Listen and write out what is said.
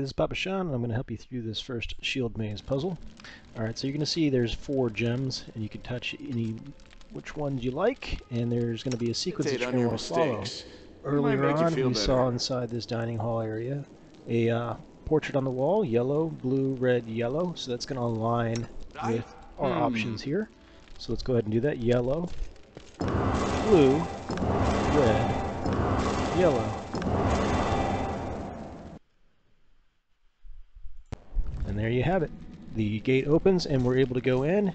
This is Papa Sean, and I'm going to help you through this first shield maze puzzle. Alright, so you're going to see there's four gems, and you can touch any which ones you like, and there's going to be a sequence that you're going to follow. Earlier on, we saw inside this dining hall area a uh, portrait on the wall, yellow, blue, red, yellow, so that's going to align with our hmm. options here. So let's go ahead and do that. Yellow, blue, red, yellow. There you have it. The gate opens and we're able to go in